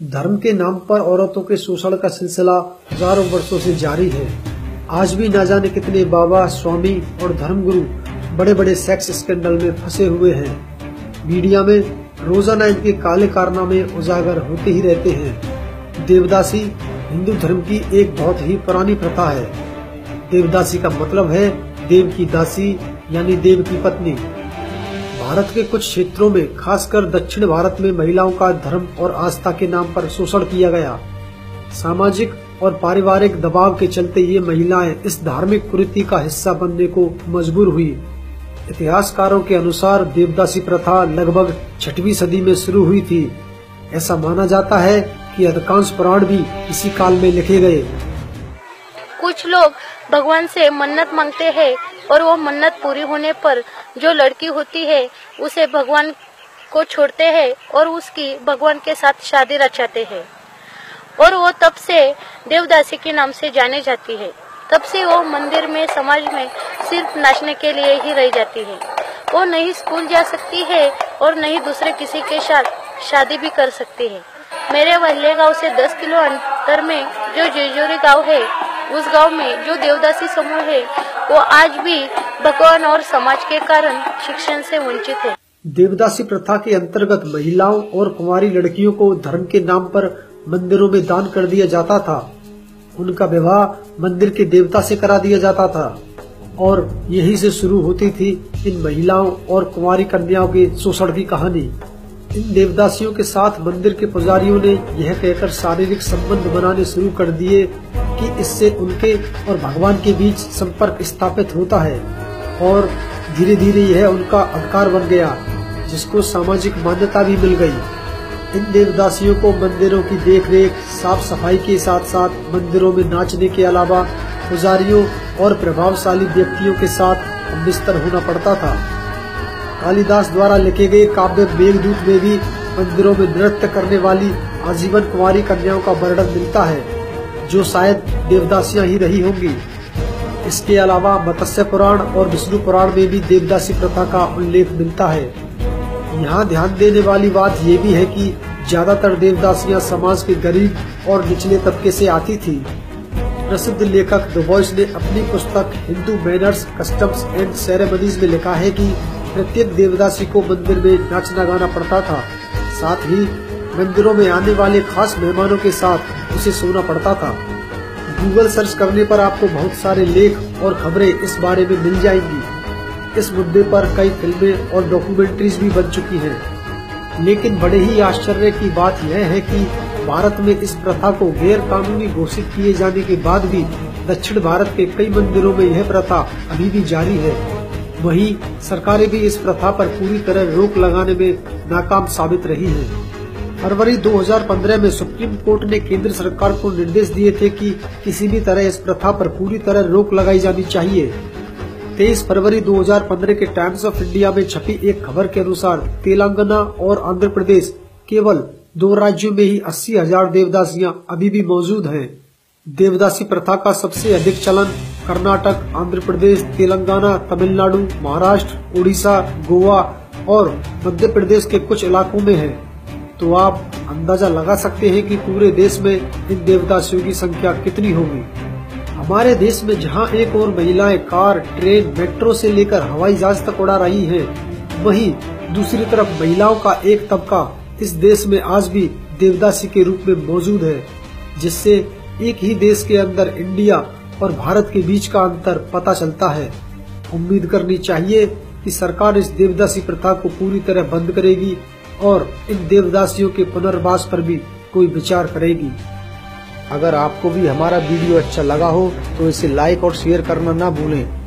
धर्म के नाम पर औरतों के शोषण का सिलसिला हज़ारों वर्षों से जारी है। आज भी ना जाने कितने बाबा, स्वामी और धर्मगुरु बड़े बड़े सेक्स स्कैंडल में फंसे हुए हैं। मीडिया में रोज़ाना इनके काले कारनामे उजागर होते ही रहते हैं। देवदासी हिंदू धर्म की एक बहुत ही पुरानी प्रथा है। देवदासी का मतलब है देव की दासी, यानी देव की पत्नी। भारत के कुछ क्षेत्रों में, खासकर दक्षिण भारत में महिलाओं का धर्म और आस्था के नाम पर शोषण किया गया। सामाजिक और पारिवारिक दबाव के चलते ये महिलाएँ इस धार्मिक कुरीति का हिस्सा बनने को मजबूर हुई। इतिहासकारों के अनुसार देवदासी प्रथा लगभग छठवीं सदी में शुरू हुई थी। ऐसा माना जाता है कि अधिकांश पुराण भी इसी काल में लिखे गए। कुछ लोग भगवान से मन्नत मांगते हैं और वो मन्नत पूरी होने पर जो लड़की होती है, उसे भगवान को छोड़ते हैं और उसकी भगवान के साथ शादी रचाते हैं। और वो तब से देवदासी के नाम से जाने जाती है। तब से वो मंदिर में, समाज में सिर्फ़ नाचने के लिए ही रह जाती है। वो नहीं स्कूल जा सकती है और नहीं दूसरे किसी के साथ शादी भी कर सकती है। मेरे वल्ले गाँव से 10 किलो अंतर में जो जेजोरी गाँव है उस गाँव में जो देवदासी समूह है, वो आज भी भगवान और समाज के कारण शिक्षण से वंचित है। देवदासी प्रथा के अंतर्गत महिलाओं और कुमारी लड़कियों को धर्म के नाम पर मंदिरों में दान कर दिया जाता था। उनका विवाह मंदिर के देवता से करा दिया जाता था। और यही से शुरू होती थी इन महिलाओं और कुमारी कन्याओं के शोषण की कहानी। इन देवदासियों के साथ मंदिर के पुजारियों ने यह कहकर शारीरिक संबंध बनाने शुरू कर दिए कि इससे उनके और भगवान के बीच संपर्क स्थापित होता है और धीरे धीरे यह उनका अधिकार बन गया, जिसको सामाजिक मान्यता भी मिल गई। इन देवदासियों को मंदिरों की देखरेख साफ़ सफ़ाई के साथ साथ मंदिरों में नाचने के अलावा पुजारियों और प्रभावशाली व्यक्तियों के साथ बिस्तर होना पड़ता था। कालिदास द्वारा लिखे गए काव्य मेघदूत में भी मंदिरों में नृत्य करने वाली आजीवन कुमारी कन्याओं का वर्णन मिलता है। जो शायद देवदासियाँ ही रही होंगी। इसके अलावा मत्स्य पुराण और विष्णु पुराण में भी देवदासी प्रथा का उल्लेख मिलता है। यहाँ ध्यान देने वाली बात ये भी है कि ज़्यादातर देवदासियाँ समाज के गरीब और निचले तबके से आती थी। प्रसिद्ध लेखक डुबॉइस ने अपनी पुस्तक Hindu manners, customs and ceremonies में लिखा है कि प्रत्येक देवदासी को मंदिर में नाचना गाना पड़ता था। साथ ही मंदिरों में आने वाले खास मेहमानों के साथ उसे सोना पड़ता था गूगल सर्च करने पर आपको बहुत सारे लेख और खबरें इस बारे में मिल जाएँगी इस मुद्दे पर कई फ़िल्में और डॉक्यूमेंट्रीज भी बन चुकी हैं। लेकिन बड़े ही आश्चर्य की बात यह है कि भारत में इस प्रथा को गैर कानूनी घोषित किए जाने के बाद भी दक्षिण भारत के कई मंदिरों में यह प्रथा अभी भी जारी है वहीं सरकारें भी इस प्रथा पर पूरी तरह रोक लगाने में नाकाम साबित रही हैं। फरवरी 2015 में सुप्रीम कोर्ट ने केंद्र सरकार को निर्देश दिए थे कि किसी भी तरह इस प्रथा पर पूरी तरह रोक लगाई जानी चाहिए 23 फरवरी 2015 के टाइम्स ऑफ़ इंडिया में छपी एक खबर के अनुसार तेलंगाना और आंध्र प्रदेश केवल दो राज्यों में ही अस्सी हज़ार देवदासियाँ अभी भी मौजूद हैं। देवदासी प्रथा का सबसे अधिक चलन कर्नाटक, आंध्र प्रदेश, तेलंगाना, तमिलनाडु, महाराष्ट्र उड़ीसा गोवा और मध्य प्रदेश के कुछ इलाकों में है तो आप अंदाज़ा लगा सकते हैं कि पूरे देश में इन देवदासियों की संख्या कितनी होगी। हमारे देश में जहाँ एक और महिलाएँ कार ट्रेन मेट्रो से लेकर हवाई जहाज़ तक उड़ा रही हैं, वहीं दूसरी तरफ़ महिलाओं का एक तबका इस देश में आज भी देवदासी के रूप में मौजूद है जिससे एक ही देश के अंदर इंडिया और भारत के बीच का अंतर पता चलता है। उम्मीद करनी चाहिए कि सरकार इस देवदासी प्रथा को पूरी तरह बंद करेगी और इन देवदासियों के पुनर्वास पर भी कोई विचार करेगी। अगर आपको भी हमारा वीडियो अच्छा लगा हो तो इसे लाइक और शेयर करना ना भूलें।